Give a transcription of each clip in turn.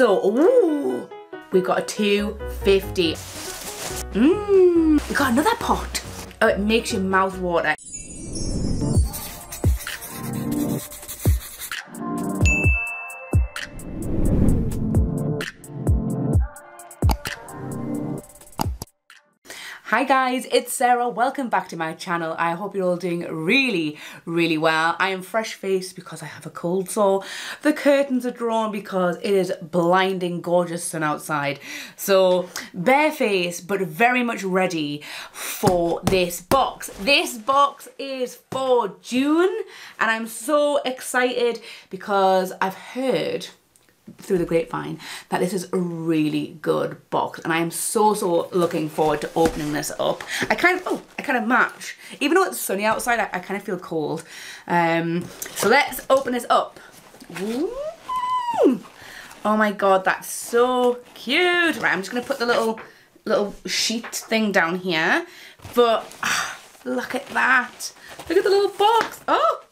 So, ooh, we got a 250. Mmm, we got another pot. Oh, it makes your mouth water. Hi guys, it's Sarah. Welcome back to my channel. I hope you're all doing really, really well. I am fresh faced because I have a cold sore. The curtains are drawn because it is blinding gorgeous sun outside. So barefaced but very much ready for this box. This box is for June and I'm so excited because I've heard through the grapevine that this is a really good box. And I am so so looking forward to opening this up. I kind of oh I kind of match. Even though it's sunny outside I, I kind of feel cold. Um, so let's open this up. Ooh. oh my god that's so cute. Right I'm just gonna put the little little sheet thing down here. But ah, look at that. Look at the little box. Oh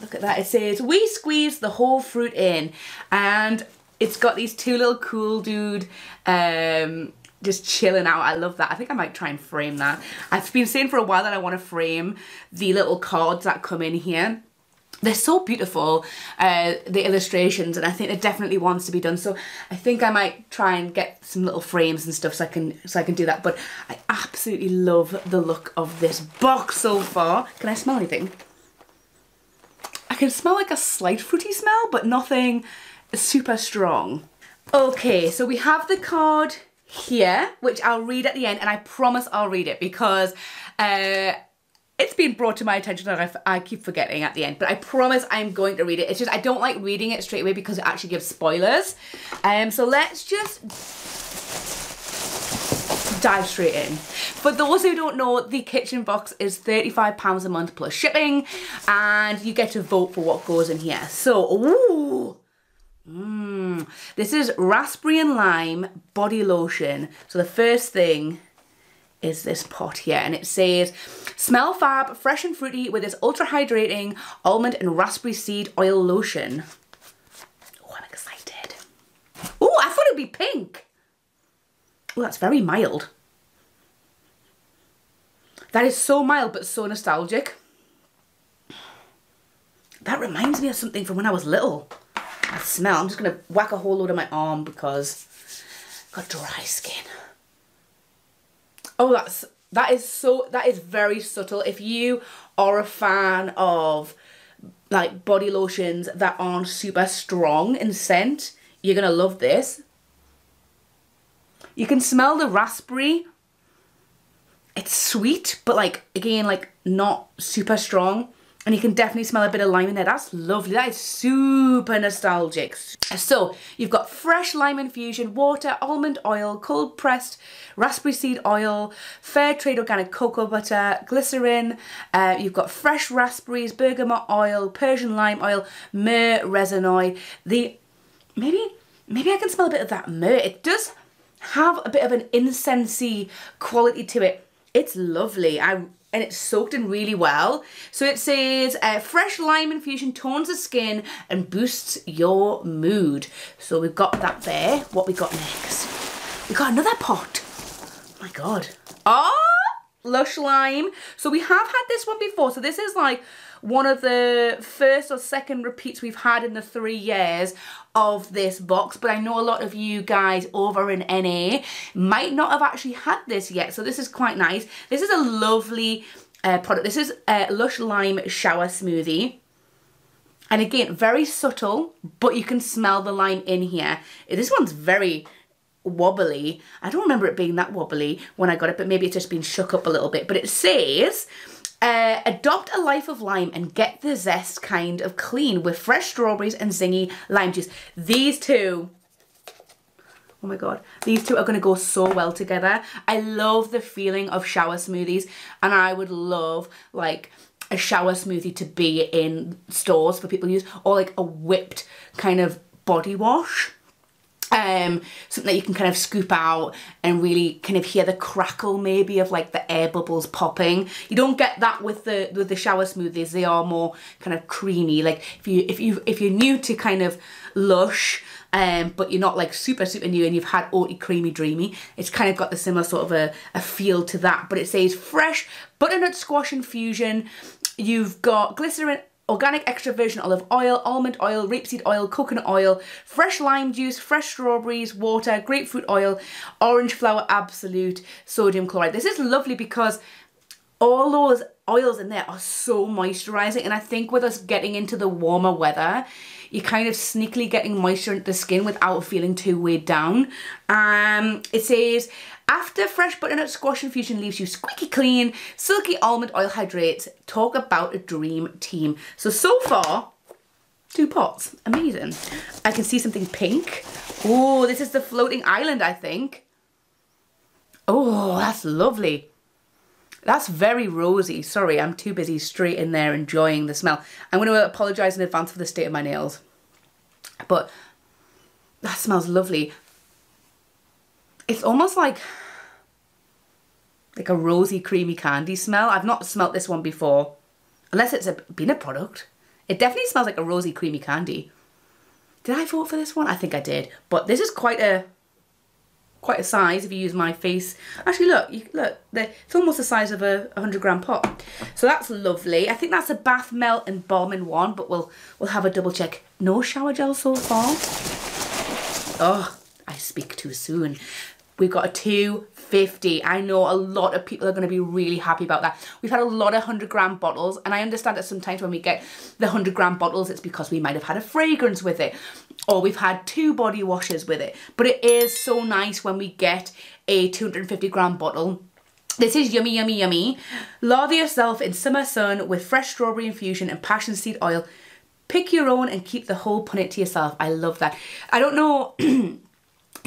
Look at that. It says, we squeeze the whole fruit in. And it's got these two little cool dude um, just chilling out. I love that. I think I might try and frame that. I've been saying for a while that I want to frame the little cards that come in here. They're so beautiful, uh, the illustrations, and I think it definitely wants to be done. So I think I might try and get some little frames and stuff so I can so I can do that. But I absolutely love the look of this box so far. Can I smell anything? Can smell like a slight fruity smell, but nothing super strong. Okay, so we have the card here, which I'll read at the end, and I promise I'll read it because uh, it's been brought to my attention that I, I keep forgetting at the end, but I promise I'm going to read it. It's just I don't like reading it straight away because it actually gives spoilers. Um, so let's just dive straight in. For those who don't know, the kitchen box is £35 a month plus shipping and you get to vote for what goes in here. So, ooh, mmm, this is raspberry and lime body lotion. So the first thing is this pot here and it says smell fab fresh and fruity with this ultra hydrating almond and raspberry seed oil lotion oh i'm excited oh i thought it'd be pink oh that's very mild that is so mild but so nostalgic. That reminds me of something from when I was little. That smell. I'm just going to whack a whole load on my arm because I've got dry skin. Oh, that's that is so that is very subtle. If you are a fan of like body lotions that aren't super strong in scent, you're going to love this. You can smell the raspberry it's sweet, but like, again, like not super strong. And you can definitely smell a bit of lime in there. That's lovely. That is super nostalgic. So you've got fresh lime infusion, water, almond oil, cold pressed raspberry seed oil, fair trade organic cocoa butter, glycerin. Uh, you've got fresh raspberries, bergamot oil, Persian lime oil, myrrh resin oil. The maybe maybe I can smell a bit of that myrrh. It does have a bit of an incensey quality to it it's lovely. I and it's soaked in really well. So it says, uh, fresh lime infusion tones the skin and boosts your mood. So we've got that there. What we got next? We got another pot. Oh my God. Oh, Lush Lime. So we have had this one before. So this is like one of the first or second repeats we've had in the three years of this box but I know a lot of you guys over in NA might not have actually had this yet so this is quite nice. This is a lovely uh, product. This is a Lush Lime Shower Smoothie. And again very subtle but you can smell the lime in here. This one's very wobbly. I don't remember it being that wobbly when I got it but maybe it's just been shook up a little bit. But it says uh, adopt a life of lime and get the zest kind of clean with fresh strawberries and zingy lime juice. These two, oh my god, these two are going to go so well together. I love the feeling of shower smoothies and I would love like a shower smoothie to be in stores for people to use or like a whipped kind of body wash um, something that you can kind of scoop out and really kind of hear the crackle maybe of like the air bubbles popping. You don't get that with the with the shower smoothies. They are more kind of creamy. Like if you if you if you're new to kind of lush um, but you're not like super, super new and you've had oaty, creamy, dreamy. It's kind of got the similar sort of a, a feel to that, but it says fresh butternut squash infusion. You've got glycerin organic extra virgin olive oil, almond oil, rapeseed oil, coconut oil, fresh lime juice, fresh strawberries, water, grapefruit oil, orange flower absolute, sodium chloride. This is lovely because all those oils in there are so moisturizing and I think with us getting into the warmer weather you're kind of sneakily getting moisture into the skin without feeling too weighed down. Um, it says after fresh butternut squash infusion leaves you squeaky clean, silky almond oil hydrates, talk about a dream team. So, so far, two pots. Amazing. I can see something pink. Oh, this is the floating island, I think. Oh, that's lovely. That's very rosy. Sorry, I'm too busy straight in there enjoying the smell. I'm going to apologise in advance for the state of my nails. But that smells lovely. It's almost like like a rosy creamy candy smell. I've not smelt this one before. Unless it's a, been a product. It definitely smells like a rosy creamy candy. Did I vote for this one? I think I did. But this is quite a quite a size if you use my face. Actually, look, you, look, it's almost the size of a 100 gram pot. So that's lovely. I think that's a bath melt and balm in one, but we'll we'll have a double check. No shower gel so far. Oh, I speak too soon. We've got a 250. I know a lot of people are going to be really happy about that. We've had a lot of 100 gram bottles and I understand that sometimes when we get the 100 gram bottles it's because we might have had a fragrance with it or we've had two body washes with it. But it is so nice when we get a 250 gram bottle this is yummy, yummy, yummy. Lather yourself in summer sun with fresh strawberry infusion and passion seed oil. Pick your own and keep the whole punnet to yourself. I love that. I don't know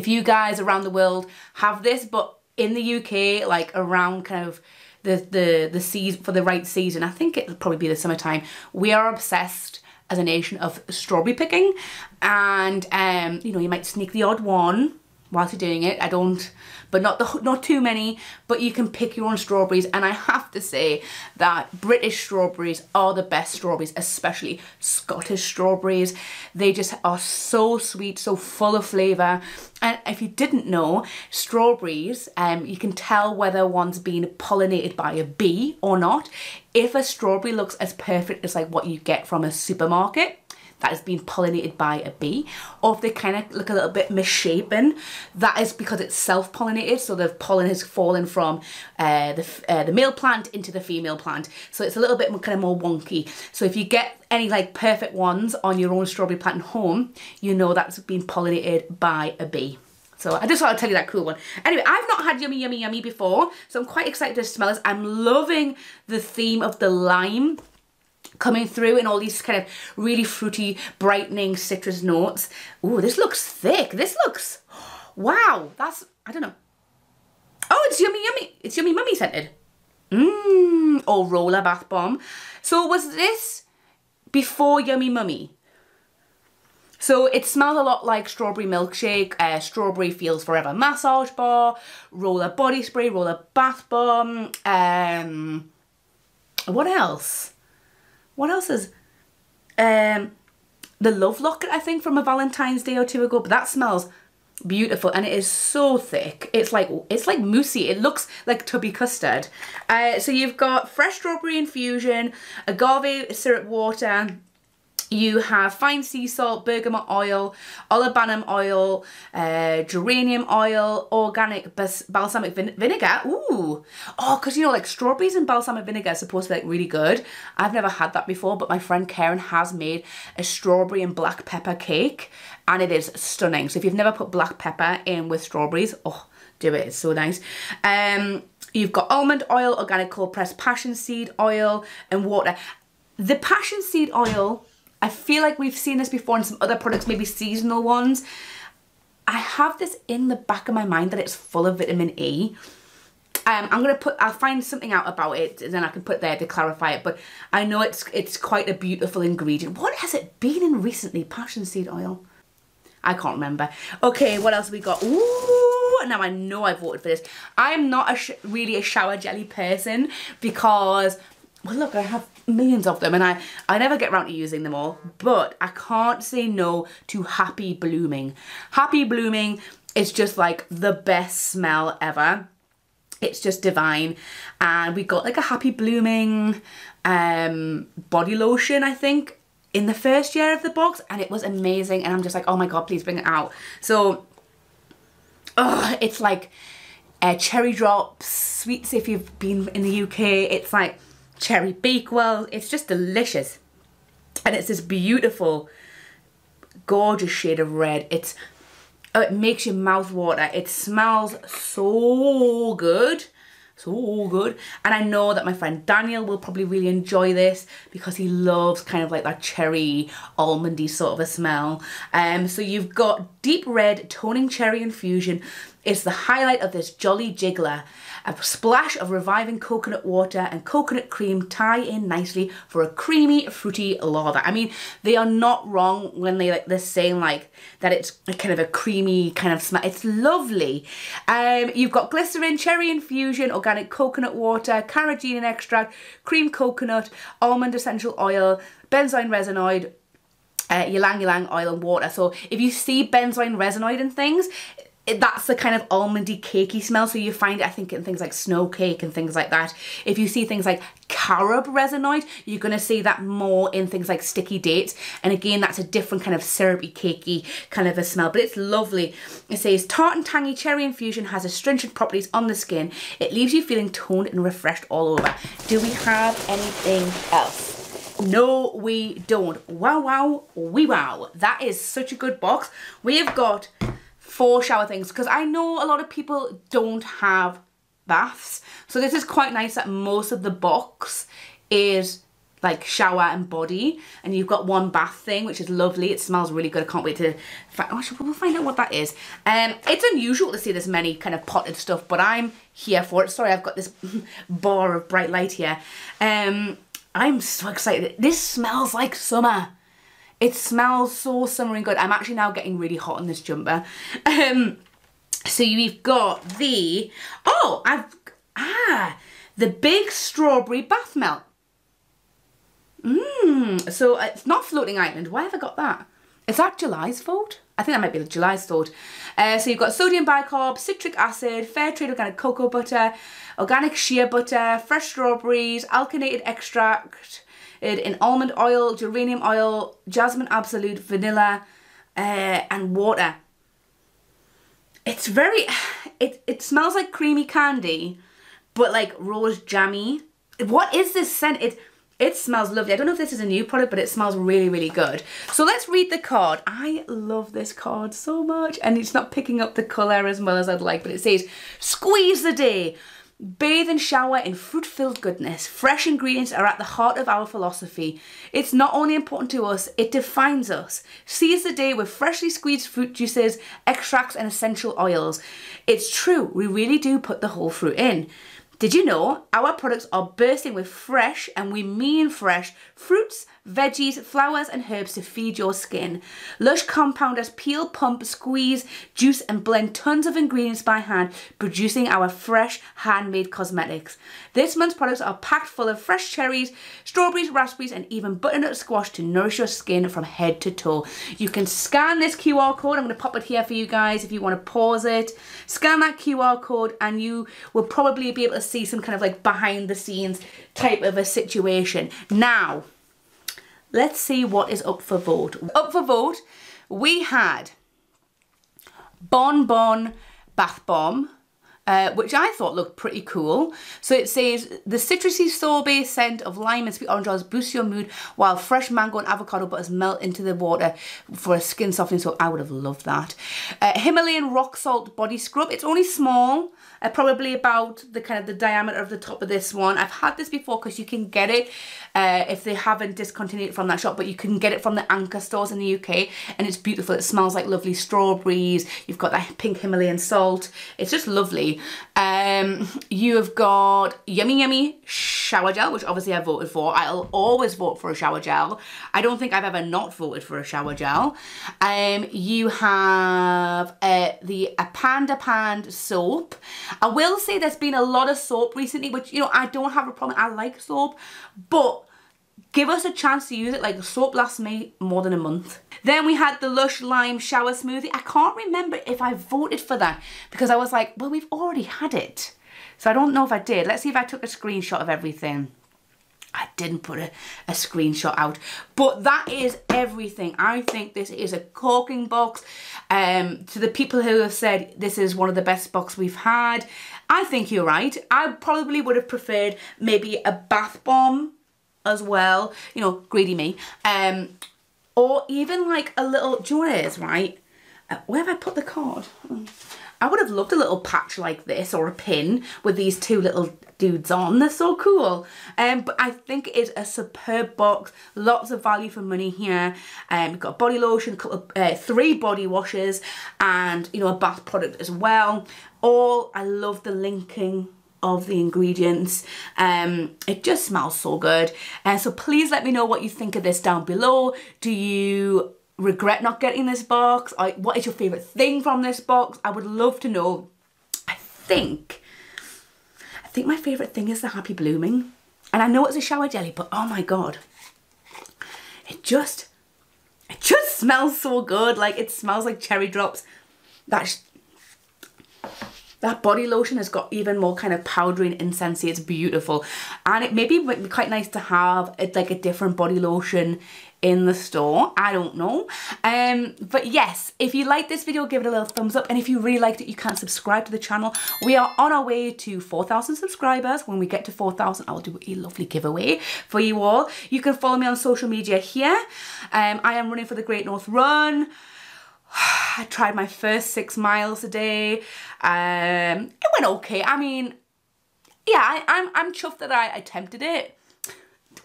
if you guys around the world have this, but in the UK, like around kind of the the the season for the right season, I think it'll probably be the summertime. We are obsessed as a nation of strawberry picking, and um, you know, you might sneak the odd one whilst you're doing it. I don't, but not the not too many. But you can pick your own strawberries, and I have to say that British strawberries are the best strawberries, especially Scottish strawberries. They just are so sweet, so full of flavour. And if you didn't know, strawberries, um, you can tell whether one's been pollinated by a bee or not. If a strawberry looks as perfect as like what you get from a supermarket, that has been pollinated by a bee or if they kind of look a little bit misshapen that is because it's self-pollinated so the pollen has fallen from uh, the, uh, the male plant into the female plant so it's a little bit kind of more wonky so if you get any like perfect ones on your own strawberry plant at home you know that's been pollinated by a bee so I just want to tell you that cool one. Anyway, I've not had Yummy Yummy Yummy before, so I'm quite excited to smell this. I'm loving the theme of the lime coming through in all these kind of really fruity, brightening citrus notes. Ooh, this looks thick. This looks, wow, that's, I don't know. Oh, it's yummy, yummy. It's yummy mummy scented. Mmm, or roller bath bomb. So was this before Yummy Mummy? So it smells a lot like strawberry milkshake, uh, strawberry feels forever massage bar, roller body spray, roller bath bomb, um, what else? What else is... Um, the Love Locket, I think, from a Valentine's Day or two ago. But that smells beautiful and it is so thick. It's like it's like moussey. It looks like tubby custard. Uh, so you've got fresh strawberry infusion, agave syrup water, you have fine sea salt, bergamot oil, olibanum oil, uh, geranium oil, organic balsamic vin vinegar. Ooh. Oh, because you know, like strawberries and balsamic vinegar are supposed to be like really good. I've never had that before, but my friend Karen has made a strawberry and black pepper cake and it is stunning. So if you've never put black pepper in with strawberries, oh, do it. It's so nice. Um, You've got almond oil, organic cold pressed passion seed oil and water. The passion seed oil I feel like we've seen this before in some other products, maybe seasonal ones. I have this in the back of my mind that it's full of vitamin E. Um, I'm gonna put, I'll find something out about it and then I can put there to clarify it, but I know it's it's quite a beautiful ingredient. What has it been in recently? Passion seed oil? I can't remember. Okay, what else we got? Ooh, now I know I voted for this. I am not a really a shower jelly person because well look I have millions of them and I I never get around to using them all but I can't say no to happy blooming. Happy blooming is just like the best smell ever. It's just divine. And we got like a happy blooming um body lotion I think in the first year of the box and it was amazing and I'm just like oh my god please bring it out. So oh it's like uh, cherry drops sweets if you've been in the UK it's like cherry bakewell it's just delicious and it's this beautiful gorgeous shade of red it's oh, it makes your mouth water it smells so good so good. And I know that my friend Daniel will probably really enjoy this because he loves kind of like that cherry almondy sort of a smell. Um, so you've got deep red toning cherry infusion. It's the highlight of this Jolly Jiggler. A splash of reviving coconut water and coconut cream tie in nicely for a creamy, fruity lather. I mean, they are not wrong when they like they're saying like that it's kind of a creamy kind of smell. It's lovely. Um, you've got glycerin, cherry infusion, organic coconut water, carrageenan extract, cream coconut, almond essential oil, benzoin resinoid, uh, ylang ylang oil and water. So if you see benzoin resinoid and things, that's the kind of almondy cakey smell. So you find it I think in things like snow cake and things like that. If you see things like carob resinoid you're going to see that more in things like sticky dates. And again that's a different kind of syrupy cakey kind of a smell but it's lovely. It says tart and tangy cherry infusion has astringent properties on the skin. It leaves you feeling toned and refreshed all over. Do we have anything else? No, we don't. Wow, wow, we wow. That is such a good box. We have got four shower things because I know a lot of people don't have baths. So this is quite nice that most of the box is like shower and body and you've got one bath thing which is lovely. It smells really good. I can't wait to find oh, we'll find out what that is. Um it's unusual to see this many kind of potted stuff but I'm here for it. Sorry I've got this bar of bright light here. Um I'm so excited. This smells like summer it smells so summery good. I'm actually now getting really hot in this jumper. Um, so you've got the, oh, I've, ah, the big strawberry bath melt. Mmm, so it's not floating island. Why have I got that? Is that July's fault? I think that might be July's fault. Uh, so you've got sodium bicarb, citric acid, fair trade organic cocoa butter, organic shea butter, fresh strawberries, alkanated extract, in almond oil, geranium oil, jasmine absolute, vanilla, uh, and water. It's very, it, it smells like creamy candy, but like rose jammy. What is this scent? It, it smells lovely. I don't know if this is a new product, but it smells really, really good. So let's read the card. I love this card so much. And it's not picking up the colour as well as I'd like, but it says, squeeze the day. Bathe and shower in fruit-filled goodness. Fresh ingredients are at the heart of our philosophy. It's not only important to us, it defines us. Seize the day with freshly squeezed fruit juices, extracts and essential oils. It's true, we really do put the whole fruit in. Did you know our products are bursting with fresh, and we mean fresh, fruits, veggies, flowers and herbs to feed your skin. Lush compounders peel, pump, squeeze, juice and blend tons of ingredients by hand, producing our fresh handmade cosmetics. This month's products are packed full of fresh cherries, strawberries, raspberries and even butternut squash to nourish your skin from head to toe. You can scan this QR code, I'm going to pop it here for you guys if you want to pause it. Scan that QR code and you will probably be able to see some kind of like behind the scenes type of a situation. Now, let's see what is up for vote. Up for vote, we had Bon Bon Bath Bomb, uh, which I thought looked pretty cool. So it says, the citrusy sorbet scent of lime and sweet orange oils boosts your mood while fresh mango and avocado butters melt into the water for a skin softening. So I would have loved that. Uh, Himalayan rock salt body scrub. It's only small uh, probably about the kind of the diameter of the top of this one. I've had this before because you can get it uh, if they haven't discontinued it from that shop, but you can get it from the Anchor stores in the UK and it's beautiful. It smells like lovely strawberries. You've got that pink Himalayan salt. It's just lovely. Um, you have got Yummy Yummy shower gel, which obviously I voted for. I'll always vote for a shower gel. I don't think I've ever not voted for a shower gel. Um, you have uh, the a Panda Pan soap. I will say there's been a lot of soap recently, which, you know, I don't have a problem. I like soap, but give us a chance to use it. Like soap lasts me more than a month. Then we had the Lush Lime Shower Smoothie. I can't remember if I voted for that because I was like, well, we've already had it. So I don't know if I did. Let's see if I took a screenshot of everything. I didn't put a, a screenshot out. But that is everything. I think this is a corking box. Um, to the people who have said this is one of the best box we've had, I think you're right. I probably would have preferred maybe a bath bomb as well. You know, greedy me. Um, or even like a little, do you know what it is, right? Uh, where have I put the card? I would have loved a little patch like this or a pin with these two little dudes on. They're so cool. Um, but I think it's a superb box. Lots of value for money here. Um, got body lotion, couple, uh, three body washes and, you know, a bath product as well. All, I love the linking of the ingredients. Um, it just smells so good. Uh, so please let me know what you think of this down below. Do you regret not getting this box? I, what is your favourite thing from this box? I would love to know. I think, I think my favourite thing is the Happy Blooming. And I know it's a shower jelly, but oh my God. It just, it just smells so good. Like it smells like cherry drops. That's that body lotion has got even more kind of powdery and incensey. It's beautiful. And it maybe be quite nice to have it like a different body lotion in the store. I don't know. Um, but yes, if you like this video, give it a little thumbs up. And if you really liked it, you can subscribe to the channel. We are on our way to 4,000 subscribers. When we get to 4,000, I'll do a lovely giveaway for you all. You can follow me on social media here. Um, I am running for the Great North Run. I tried my first six miles a day. Um, it went okay. I mean, yeah, I, I'm, I'm chuffed that I attempted it.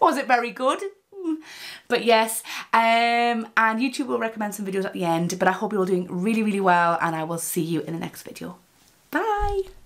Was it very good? But yes, um, and YouTube will recommend some videos at the end, but I hope you're all doing really, really well, and I will see you in the next video. Bye!